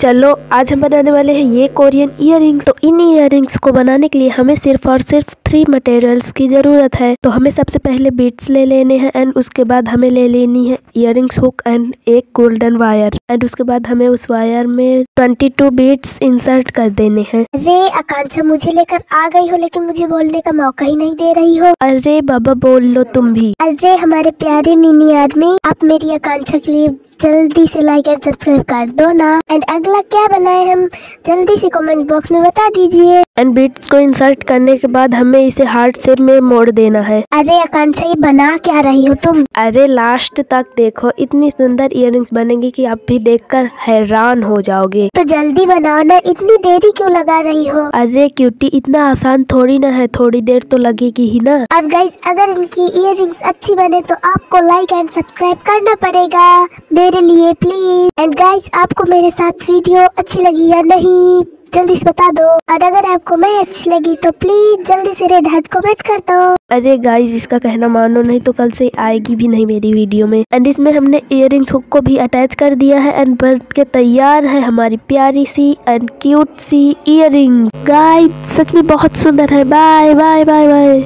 चलो आज हम बनाने वाले हैं ये कोरियन इयर तो इन इयर को बनाने के लिए हमें सिर्फ़ और सिर्फ़ थ्री मटेरियल्स की ज़रूरत है। तो हमें सबसे पहले बीट्स ले लेने हैं एंड उसके बाद हमें ले लेनी है इयर हुक एंड एक गोल्डन वायर एंड उसके बाद हमें उस वायर में ट्वेंटी टू बीट्स इंसर्ट कर देने हैं। अरे आकांक्षा मुझे लेकर आ गई हो लेकिन मुझे बोलने का मौका ही नहीं दे रही हो। अरे बाबा बोल लो तुम भी। अरे हमारे प्यारे मिनी आदमी आप मेरी आकांक्षा के लिए जल्दी से लाइक एंड सब्सक्राइब कर दो ना। एंड अगला क्या बनाए हम? जल्दी से कमेंट बॉक्स में बता दीजिए। एंड बीट्स को इंसर्ट करने के बाद हमें इसे हार्ट शेप में मोड़ देना है। अरे आकांक्षा ये बना क्या रही हो तुम। अरे लास्ट तक देखो इतनी सुंदर इयर बनेंगी कि आप भी देखकर हैरान हो जाओगे। तो जल्दी बनाओ ना इतनी देरी क्यों लगा रही हो? अरे क्यूटी इतना आसान थोड़ी ना है थोड़ी देर तो लगेगी ही ना। और गाइज़ अगर इनकी इयर अच्छी बने तो आपको लाइक एंड सब्सक्राइब करना पड़ेगा। मेरे लिए प्लीज़ एंड गाइज़ आपको मेरे साथ वीडियो अच्छी लगी या नहीं, जल्दी से बता दो. और अगर आपको मैं अच्छी लगी तो प्लीज़ जल्दी से रेड हार्ट कमेंट कर दो. अरे गाइस इसका कहना मानो नहीं तो कल से आएगी भी नहीं मेरी वीडियो में. एंड इसमें हमने इयर हुक को भी अटैच कर दिया है एंड बन के तैयार है हमारी प्यारी सी एंड क्यूट सी इयर गाइस सच में बहुत सुंदर है. Bye bye bye bye